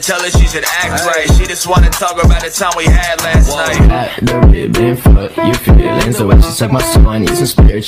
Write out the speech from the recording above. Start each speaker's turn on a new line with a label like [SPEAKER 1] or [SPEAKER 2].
[SPEAKER 1] Tell her she should act right. She just wanna talk about the time we had last night.
[SPEAKER 2] At the ribbon, fuck your feelings. The way she suck my soul, I need some spiritual.